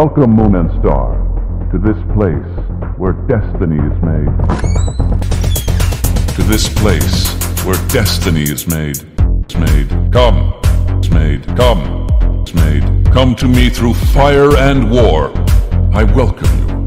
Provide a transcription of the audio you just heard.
Welcome, Moon and Star, to this place where destiny is made. To this place where destiny is made. It's made. Come. It's made. Come. It's made. Come to me through fire and war. I welcome you.